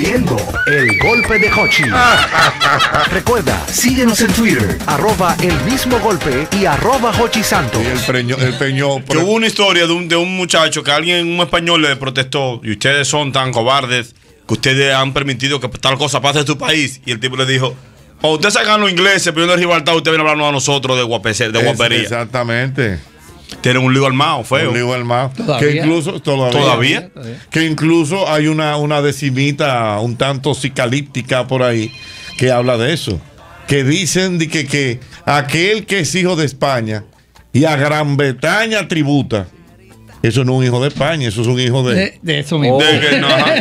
viendo el golpe de Hochi. Recuerda, síguenos en Twitter, arroba el mismo golpe y arroba Hochi Santos. El peño, el peño. Que hubo una historia de un, de un muchacho que alguien, un español, le protestó. Y ustedes son tan cobardes que ustedes han permitido que tal cosa pase en tu país. Y el tipo le dijo: O ustedes sacan los ingleses, pero yo de Gibraltar, ustedes vienen a hablarnos a nosotros de, guapese, de Es- guapería. Exactamente. Tienen un lío armado, feo. Un lío armado. Todavía. Que incluso todavía. ¿Todavía? Que incluso hay una, una decimita un tanto psicalíptica por ahí que habla de eso. Que dicen de que, que aquel que es hijo de España y a Gran Bretaña tributa. Eso no es un hijo de España, eso es un hijo de. De, de eso mismo. De que no, ajá.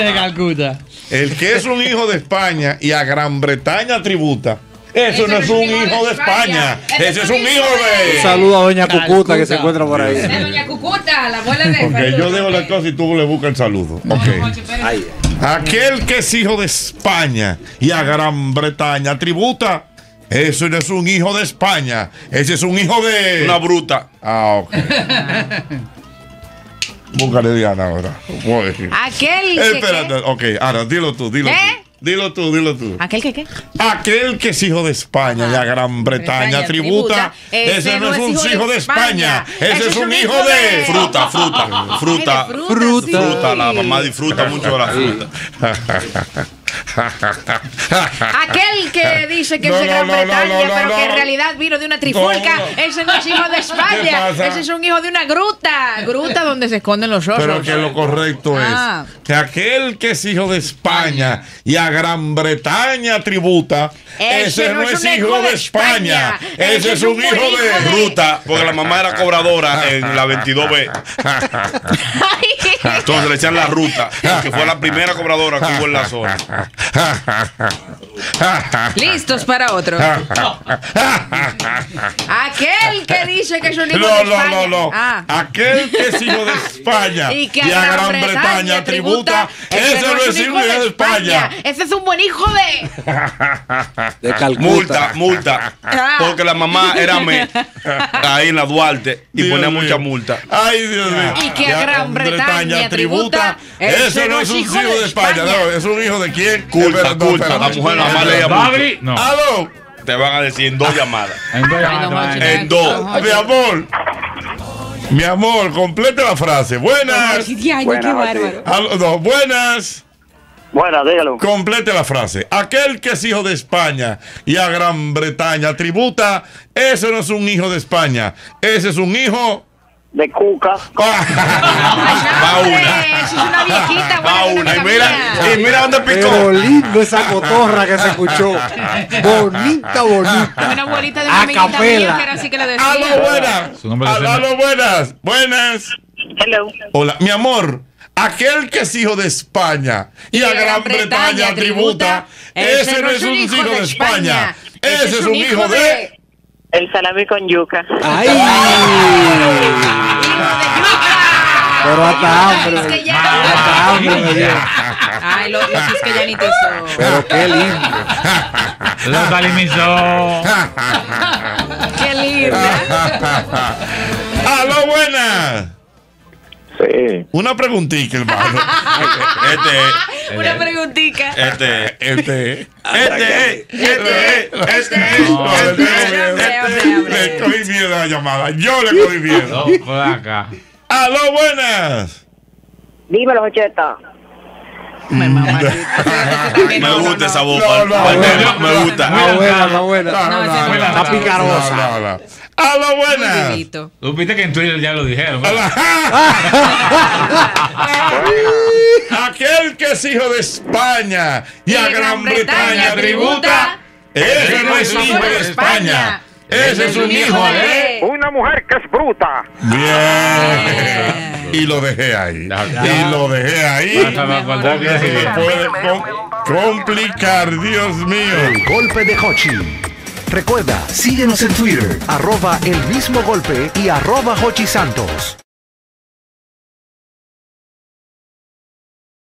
de Calcuta. El que es un hijo de España y a Gran Bretaña tributa. Eso no es un hijo de España. Ese es un hijo de. Un saludo a Doña Cucuta que se encuentra por ahí. Doña Cucuta, la abuela de Ok, yo dejo la cosa y tú le buscas el saludo. Ok. Aquel que es hijo de España y a Gran Bretaña tributa. Eso no es un hijo de España. Ese es un hijo de. Una bruta. Ah, ok. Búscale Diana ahora. Voy. Aquel que- Espérate, ok, ahora dilo tú, dilo ¿Eh? tú. Dilo tú, dilo tú. ¿Aquel que qué? Aquel que es hijo de España y a Gran Bretaña Bretaña tributa, ese no es un hijo de España, ese es un hijo de Fruta, fruta, fruta. fruta, Fruta, la mamá disfruta mucho de la fruta. Aquel que dice que No, es de Gran no, no, Bretaña, no, no, pero que en realidad vino de una trifulca, No, no. ese no es hijo de España, ese es un hijo de una gruta, gruta donde se esconden los osos. Pero que lo correcto Ah. es que aquel que es hijo de España y a Gran Bretaña tributa, ese, no es hijo de España, ese es un hijo de Fruta, porque la mamá era cobradora en la 22B. Entonces le echan la ruta, que fue la primera cobradora que hubo en la zona. Listos para otro. Aquel que dice que es un hijo No, de no, España. no, no. Ah. Aquel que es hijo de España Y que y a Gran Bretaña tributa, ese no es hijo de España. Ese es un buen hijo de. De Calcuta. Multa, multa. Ah. Porque la mamá era me, ahí en la Duarte y Dios ponía mío. mucha multa. Ay, Dios mío. Y que a Gran Bretaña tributa, Ese no es un hijo de España, no, es un hijo de quién? Culta, culta. La mujer la más no. ¡Aló! Te van a decir en dos llamadas. En dos llamadas, En dos. Mi amor. Mi amor, complete la frase. Buenas. Ay, qué bárbaro. Aló, no, buenas. Buenas, dígalo. Complete la frase. Aquel que es hijo de España y a Gran Bretaña tributa, ese no es un hijo de España. Ese es un hijo. De Cuca. Va una. Esa es una viejita, Va una. Y mira, y mira dónde Pero picó. lindo esa cotorra que se escuchó. Bonita, bonita. Una abuelita de una amiguita mía que era así que le decía. ¡Aló, buenas! Su nombre Aló, es- aló, buenas! ¡Buenas! Hello. Hola, mi amor. Aquel que es hijo de España y a Gran Bretaña tributa, ese no es un hijo de España. Ese es un hijo de. El salami con yuca. ¡Ay! Pero hasta hambre. Es que ya- hambre. Ay, lo, lo quisqueyanitos. Pero qué lindo. Los talimizó. Qué linda. ¡Aló, buenas! Sí. Una preguntita, hermano. Este, Una preguntita. este, Este. este, este, este, este. Hombre, hombre. Le cogí miedo a la llamada. Yo le cogí miedo. No, por acá. ¡Aló, buenas! Dímelo, Jocheta. Me. Me gusta esa voz. No, no, Pal- no, Me no, gusta. Está buena, está buena. Está picarosa. no, no, no. ¡Aló, buenas! Vivito. Supiste que en Twitter ya lo dijeron. ¿verdad? Aquel que es hijo de España y a Gran Bretaña tributa, ese no es hijo de España. Ese es un hijo de. Una mujer que es bruta. Bien. Y lo dejé ahí. Y lo dejé ahí. Porque eso se puede com- complicar, Dios mío. El golpe de Hochi. Recuerda, síguenos en Twitter, arroba el mismo golpe y arroba Hochi Santos.